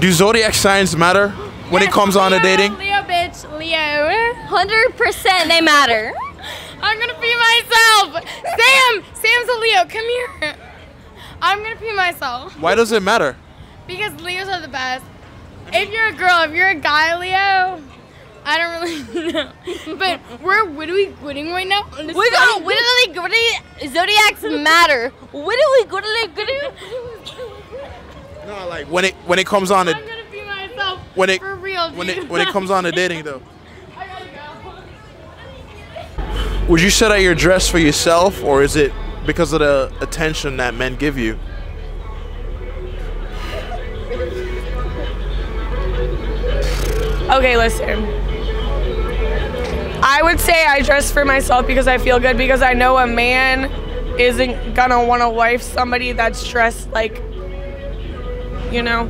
Do zodiac signs matter when it Yes, comes on to dating? Leo, bitch, Leo. Hundred percent, they matter. I'm gonna pee myself. Sam, Sam's a Leo. Come here. I'm gonna pee myself Why does it matter? because Leos are the best. If you're a girl, if you're a guy, Leo, I don't really know. But we're widowy quitting right now. We got widdly goody zodiacs matter. Widdly goodly goody. No, like when it when it comes on I'm gonna pee myself. when it for real, Dude. when dude. it when it comes on to dating though. I gotta go. Would you set out your dress for yourself or is it because of the attention that men give you? Okay, listen. I would say I dress for myself because I feel good because I know a man isn't gonna want to wife somebody that's dressed like, you know.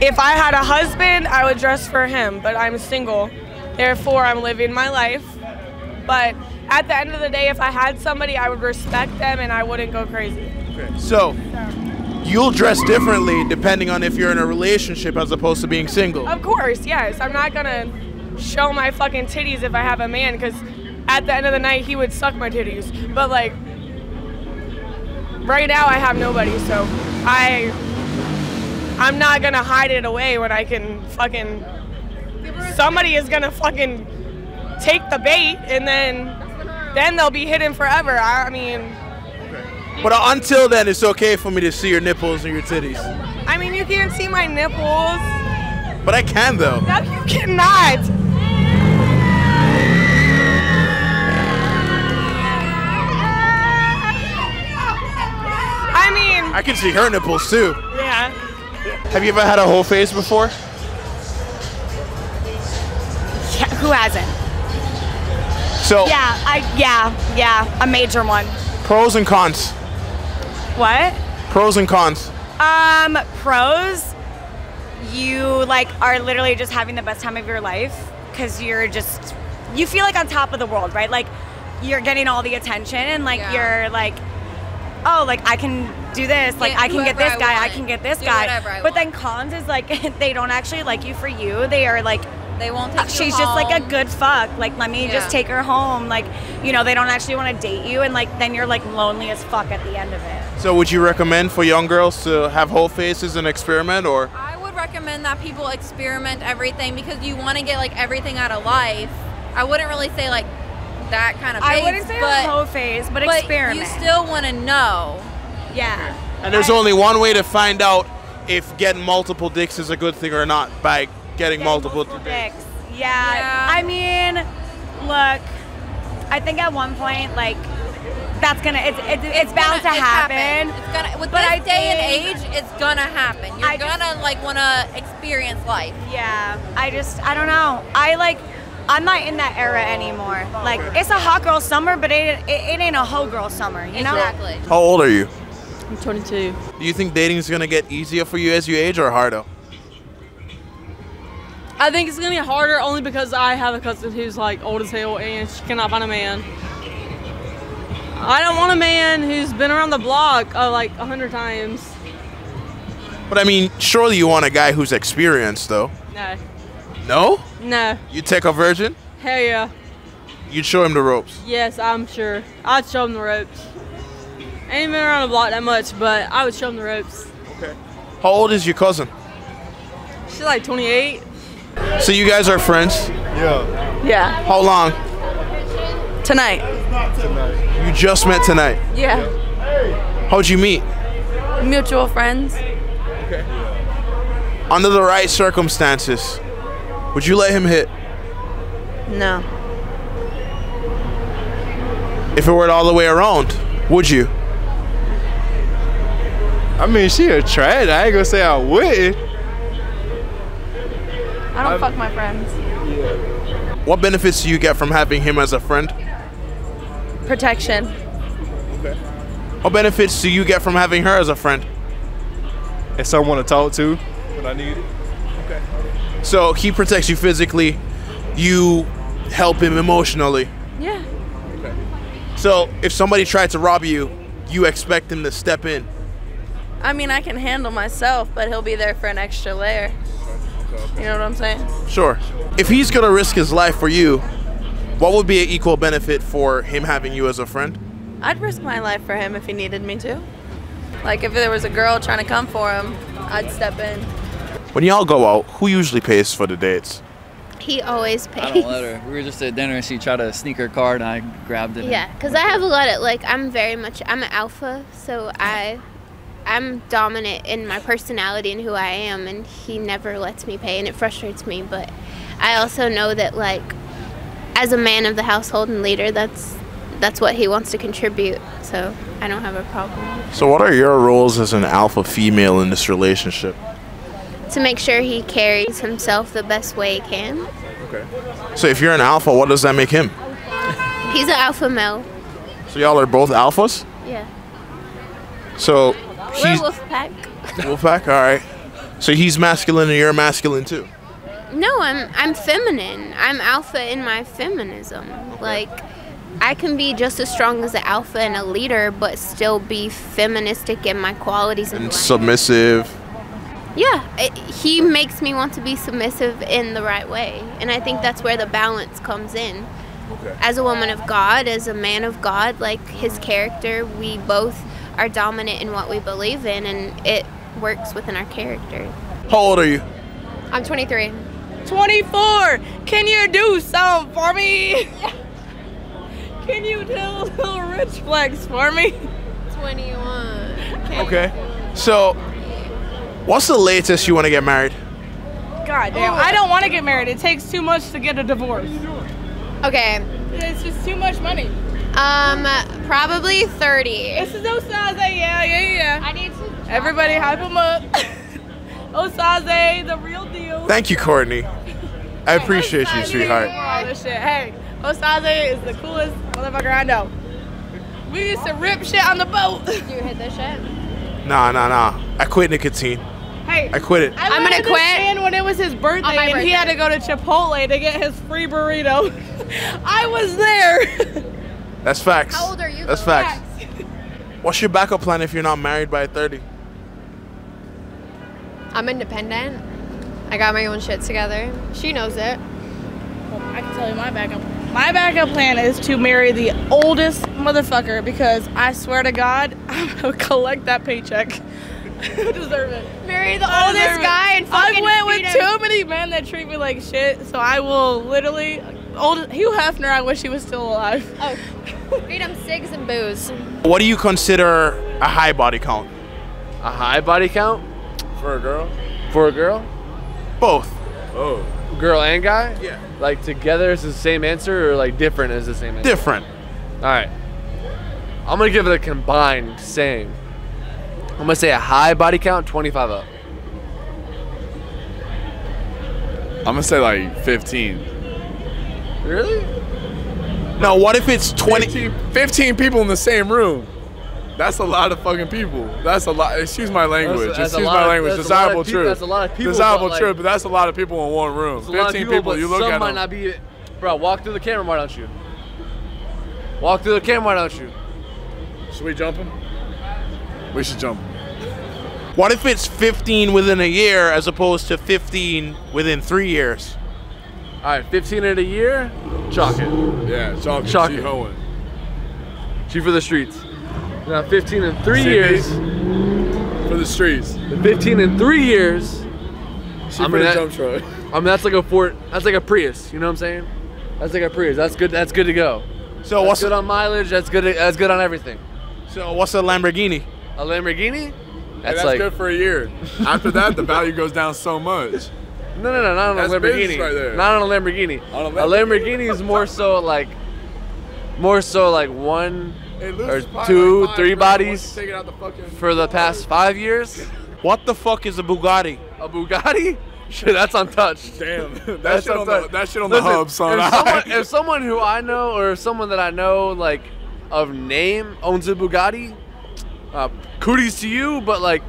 If I had a husband, I would dress for him, but I'm single. Therefore, I'm living my life. But at the end of the day, if I had somebody, I would respect them and I wouldn't go crazy. So you'll dress differently depending on if you're in a relationship as opposed to being single. Of course, yes. I'm not gonna show my fucking titties if I have a man, because at the end of the night he would suck my titties. But like, right now I have nobody, so I, I'm not gonna hide it away when I can fucking. Somebody is gonna fucking take the bait, and then, then they'll be hidden forever. I, I mean, But until then, it's okay for me to see your nipples and your titties. I mean you can't see my nipples. But I can though. No, you cannot. I can see her nipples too. yeah. Have you ever had a whole face before? Yeah, who hasn't? So Yeah, I yeah yeah a major one. pros and cons. What? Pros and cons. Um, pros. You like are literally just having the best time of your life because you're just you feel like on top of the world, right? Like you're getting all the attention and like Yeah. you're like oh like I can do this. Like Get I can get this I guy. I can get this Do guy. whatever I but then want. cons is like they don't actually like you for you. They are like They won't uh, take you she's just like a good fuck. Like let me Yeah. just take her home. Like you know they don't actually want to date you. And like then you're like lonely as fuck at the end of it. So would you recommend for young girls to have whole faces and experiment or? I would recommend that people experiment everything because you want to get like everything out of life. I wouldn't really say like that kind of. I wouldn't say but, a whole phase but, but experiment you still want to know. yeah and there's only one way to find out if getting multiple dicks is a good thing or not by getting multiple, dicks. dicks. Yeah. Yeah. I mean, look, I think at one point, like, that's gonna, it's, it's, it's, bound gonna- to it's happen. It's gonna with But this I day and age, it's gonna happen. You're I gonna like want to experience life. Yeah. I just, I don't know. I like, I'm not in that era anymore. Like, it's a hot girl summer, but it, it, it ain't a hoe girl summer, you know? Exactly. How old are you? I'm 22. Do you think dating is gonna get easier for you as you age or harder? I think it's gonna be harder only because I have a cousin who's like old as hell and she cannot find a man. I don't want a man who's been around the block uh, like a hundred times. But I mean, surely you want a guy who's experienced though. No, No? No, You take a virgin, hell yeah, you'd show him the ropes. yes, I'm sure. I'd show him the ropes. I ain't been around the block that much, but I would show him the ropes. Okay. How old is your cousin? She's like 28. So you guys are friends. Yeah. Yeah, How long? tonight. Tonight. You just met tonight. Yeah, How'd you meet? mutual friends. Okay. Under the right circumstances, would you let him hit? No, If it were all the way around, would you? I mean, she a trash. I ain't gonna say I wouldn't. I don't fuck my friends. Yeah. What benefits do you get from having him as a friend? Protection. Okay. What benefits do you get from having her as a friend? And someone to talk to when I need it. So he protects you physically, you help him emotionally. Yeah. So if somebody tried to rob you, you expect him to step in. I mean, I can handle myself, but he'll be there for an extra layer. You know what I'm saying? Sure. If he's gonna risk his life for you, what would be an equal benefit for him having you as a friend? I'd risk my life for him if he needed me to. Like if there was a girl trying to come for him, I'd step in. When y'all go out, who usually pays for the dates? He always pays. I pays. don't let her. We were just at dinner and she tried to sneak her card and I grabbed it. Yeah, because I have a lot of like I'm very much I'm an alpha, so I I'm dominant in my personality and who I am, and he never lets me pay, and it frustrates me. But I also know that like as a man of the household and leader, that's that's what he wants to contribute. So I don't have a problem So, what are your roles as an alpha female in this relationship? To make sure he carries himself the best way he can. Okay. So, if you're an alpha, what does that make him? He's an alpha male. So, y'all are both alphas? Yeah, So, we're he's a wolf pack. Wolfpack? All right. So, he's masculine and you're masculine too? No, I'm I'm feminine. I'm alpha in my feminism. Like I can be just as strong as an alpha and a leader, but still be feministic in my qualities and, And submissive. Yeah, it, he makes me want to be submissive in the right way, and I think that's where the balance comes in. Okay. As a woman of God, as a man of God, like his character, we both are dominant in what we believe in, and it works within our character. How old are you? I'm 23. 24. Can you do something for me? Can you do a little rich flex for me? 21. Okay. So, what's the latest you want to get married? God damn, I don't want to get married. It takes too much to get a divorce. Okay. It's just too much money. Um, probably 30. This is Osaze, yeah, yeah, yeah. I need to. Everybody hype him up. Osaze, the real deal. Thank you, Courtney. I appreciate you, sweetheart. All this shit. Hey, Osaze is the coolest motherfucker I know. We used to rip shit on the boat. You hit this shit? Nah, nah, nah. I quit nicotine. Hey, I quit it. I I'm went gonna quit man when it was his birthday, on my and he had to go to Chipotle to get his free burrito. I was there. That's facts. How old are you, That's though? facts. What's your backup plan if you're not married by 30? I'm independent. I got my own shit together. She knows it. I can tell you my backup. My backup plan is to marry the oldest motherfucker because I swear to God, I'm gonna collect that paycheck. I deserve it. Marry the I oldest guy and fucking I went with him. too many men that treat me like shit, so I will literally. Old Hugh Hefner, I wish he was still alive. Oh, feed him cigs and booze. What do you consider a high body count? A high body count For a girl? for a girl, Both. Oh. Girl and guy. Yeah. Like together is the same answer, or like different is the same answer. Different. All right. I'm gonna give it a combined same. I'm gonna say a high body count, 25 up. I'm gonna say like 15. Really? No, what if it's 20? 15, 15 people in the same room. That's a lot of fucking people. That's a lot. Excuse my language. that's a Excuse my of- language. that's a lot of Desirable peop- truth. that's a lot of people, Desirable but, like- but that's a lot of people in one room. It's a lot of 15 people, people, but you look some at might them. not be. Bro, walk through the camera, why don't you? Walk through the camera, why don't you? Should we jump him? We should jump. What if it's 15 within a year as opposed to 15 within three years? All right, 15 in a year, chalk it. Yeah, chalk it. Chalk G it. Hoeing. Chief for the streets. Now 15 in three CB. years. For the streets. 15 in three years. She I for mean, the that- jump truck. I mean, that's like a Ford. That's like a Prius. You know what I'm saying? That's like a Prius. That's good. That's good to go. So That's what's good on mileage. That's good. That's good on everything. so what's a Lamborghini? A Lamborghini. Hey, That's, that's like good for a year. After that, the value goes down so much. no, no, no, not on That's a Lamborghini. right there. Not on a Lamborghini. On a a Lamborghini is more so like, more so like one It or two, like five three bodies you take it out the for the past five years. What the fuck is a Bugatti? A Bugatti. Shit, that's untouched. Damn, that That's shit on the that shit on Listen, the hub, son. If someone, if someone who I know or someone that I know like of name owns a Bugatti, uh, cooties to you, but like,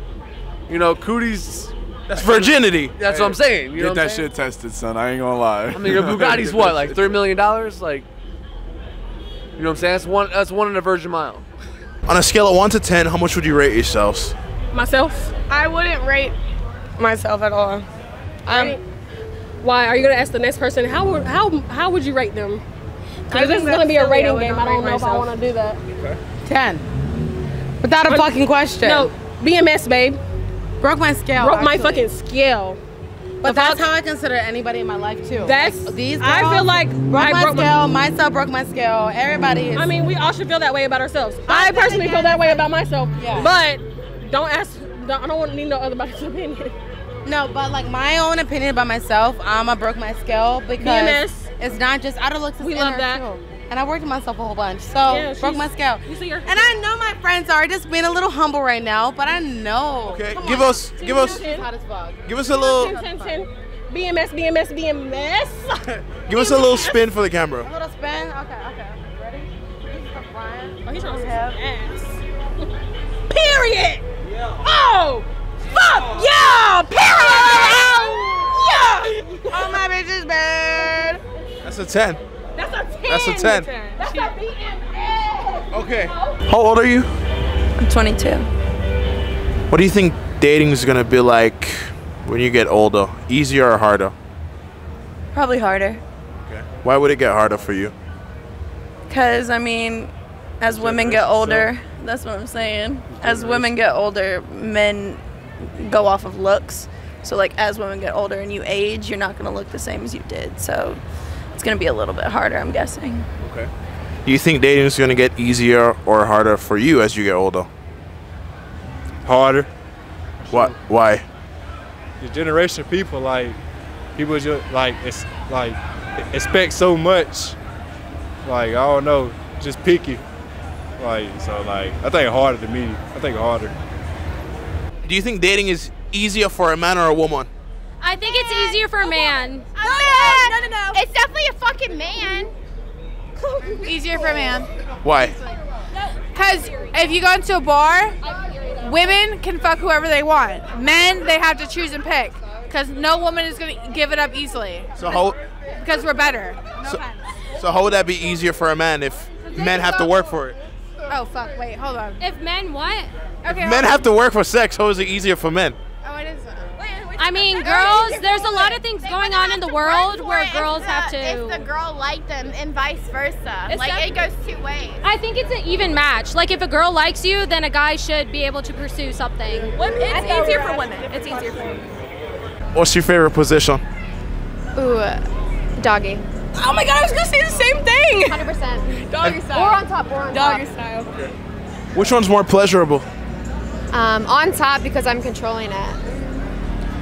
you know, cooties. That's virginity. That's what I'm saying. You Get know what that I'm saying? shit tested, son. I ain't gonna lie. I mean, a Bugatti's what, like three million dollars? Like, you know what I'm saying? That's one. That's one in a Virgin Mile. On a scale of 1 to 10, how much would you rate yourselves? Myself. I wouldn't rate myself at all. Um, Why? Are you gonna ask the next person how would how how would you rate them? Because this is gonna be a rating game. I don't rate know if I want to do that. Ten. Without a Un- fucking question. No, BMS, babe. Broke my scale. Broke my fucking scale. But that's how I consider anybody in my life too. That's- Like, these. I feel like broke I my broke my- scale. myself broke my scale. Everybody is. I mean, we all should feel that way about ourselves. I personally again, feel that way about myself. Yeah. But don't ask. Don't, I don't want to need no other body's opinion. No, but like my own opinion about myself, um, I broke my scale because BMS. it's not just outer looks. We love that. Too. And I worked on myself a whole bunch, so Yeah, broke my scale. You see your. And I know my friends are just being a little humble right now, but I know. Okay, Come give on. us, give us, She's hot as fuck. give us a little, 10, 10, 10. BMS, BMS, BMS. give us a little spin for the camera. A little spin. Okay, okay. Ready? This is the. Oh, he's trying to have ass. Period. Oh, fuck yeah. Period. Oh. Oh, yeah. Oh my bitch is bad. That's a ten. That's a 10. That's a 10. That's a BMS. Okay. How old are you? I'm 22. What do you think dating is gonna be like when you get older? Easier or harder? Probably harder. Okay. Why would it get harder for you? Because, I mean, as women get older, that's what I'm saying. As women get older, men go off of looks. So, like, as women get older and you age, you're not going to look the same as you did. So, it's going to be a little bit harder, I'm guessing. Okay. Do you think dating is gonna get easier or harder for you as you get older? Harder. What? Why? The generation of people like people just like it's like expect so much. Like I don't know, just picky. Like so like I think harder to me. I think harder. Do you think dating is easier for a man or a woman? I think it's easier for a man. A man. No, no, no. It's definitely a fucking man. Easier for a man. Why? Because if you go into a bar, women can fuck whoever they want. Men, they have to choose and pick. Because no woman is going to give it up easily. So how? Because we're better. So, so how would that be easier for a man if men have to work for it? Oh, fuck. Wait, hold on. If men what? Okay. If Men have to work for sex. How is it easier for men? Oh, it is. I mean, girls, there's a lot of things going on in the world where girls have to. If the girl liked them and vice versa. It's like it goes two ways. I think it's an even match. Like, if a girl likes you, then a guy should be able to pursue something. It's easier for women. It's easier for women. What's your favorite position? Ooh, doggy. Oh my god, I was gonna say the same thing. 100%. Doggy style. Or on top, or on Doggy top. style. Which one's more pleasurable? Um, on top because I'm controlling it.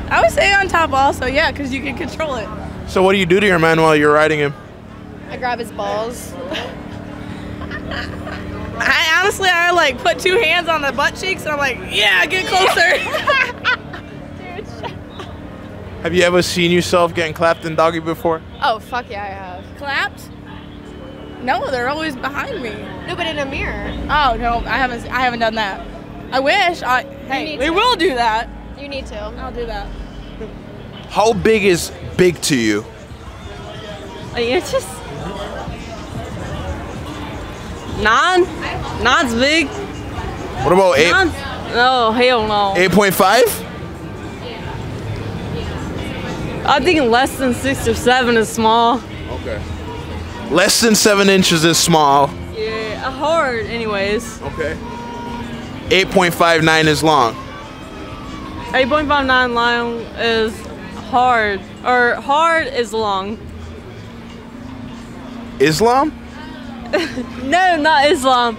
I would say on top also, yeah, because you can control it. So what do you do to your man while you're riding him? I grab his balls. I honestly, I like put two hands on the butt cheeks and I'm like, yeah, get closer. Have you ever seen yourself getting clapped in doggy before? Oh, fuck yeah, I have. Clapped? No, they're always behind me. No, but in a mirror. Oh no, I haven't. I haven't done that. I wish. I hey, we to. will do that. You need to. I'll do that. How big is big to you? It's just nine. Nine's big. What about eight? Nine's, no, hell no. Eight point five? I think less than six or seven is small. Okay. Less than seven inches is small. Yeah, uh, hard, anyways. Okay. Eight point five nine is long. 8.59 long is hard, or hard is long. Islam? no, not Islam.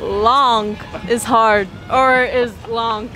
Long is hard, or is long.